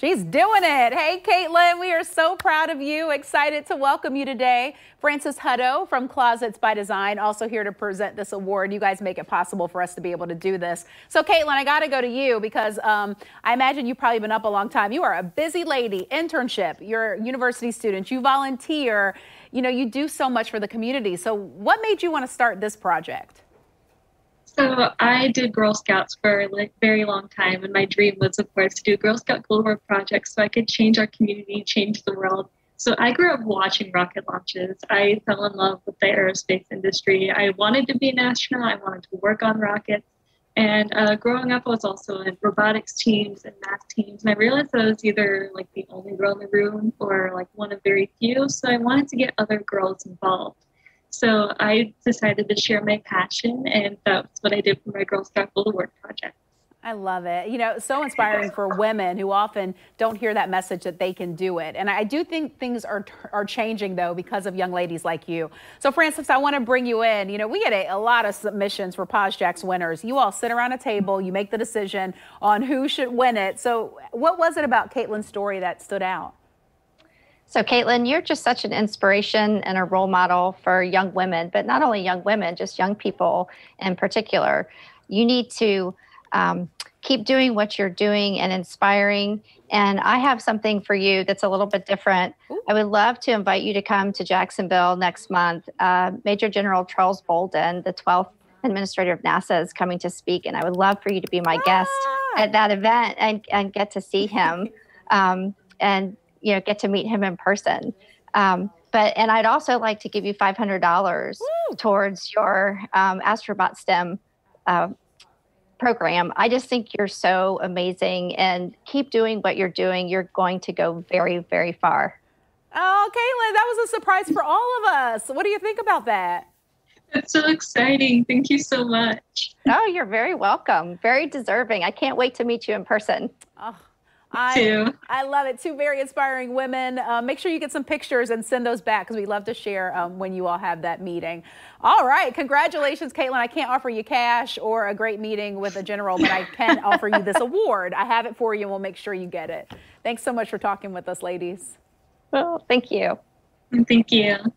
She's doing it. Hey, Kaitlyn, we are so proud of you. Excited to welcome you today. Frances Hutto from Closets by Design, also here to present this award. You guys make it possible for us to be able to do this. So, Kaitlyn, I got to go to you because um, I imagine you've probably been up a long time. You are a busy lady, internship, you're university student, you volunteer, you know, you do so much for the community. So, what made you want to start this project? So I did Girl Scouts for a like, very long time, and my dream was, of course, to do Girl Scout Global projects so I could change our community, change the world. So I grew up watching rocket launches. I fell in love with the aerospace industry. I wanted to be an astronaut. I wanted to work on rockets. And uh, growing up, I was also in robotics teams and math teams. And I realized I was either like the only girl in the room or like one of very few. So I wanted to get other girls involved. So I decided to share my passion, and that's what I did for my Girl Scout Gold Award project. I love it. You know, so inspiring for women who often don't hear that message that they can do it. And I do think things are are changing though because of young ladies like you. So Frances, I want to bring you in. You know, we get a, a lot of submissions for PosJax winners. You all sit around a table, you make the decision on who should win it. So what was it about Kaitlyn's story that stood out? So, Kaitlyn, you're just such an inspiration and a role model for young women, but not only young women, just young people in particular. You need to um, keep doing what you're doing and inspiring. And I have something for you that's a little bit different. Ooh. I would love to invite you to come to Jacksonville next month. Uh, Major General Charles Bolden, the 12th administrator of NASA, is coming to speak, and I would love for you to be my ah. guest at that event and, and get to see him. Um, and you know get to meet him in person. Um, but and I'd also like to give you five hundred dollars towards your um, Astrobot STEM uh, program. I just think you're so amazing, and keep doing what you're doing. You're going to go very very far. Oh, Kaitlyn, that was a surprise for all of us. What do you think about that? That's so exciting. Thank you so much. Oh, you're very welcome. Very deserving. I can't wait to meet you in person. Oh. I, I love it. Two very inspiring women. Uh, make sure you get some pictures and send those back because we'd love to share um, when you all have that meeting. All right. Congratulations, Kaitlyn. I can't offer you cash or a great meeting with a general, but I can offer you this award. I have it for you and we'll make sure you get it. Thanks so much for talking with us, ladies. Well, thank you. Thank you.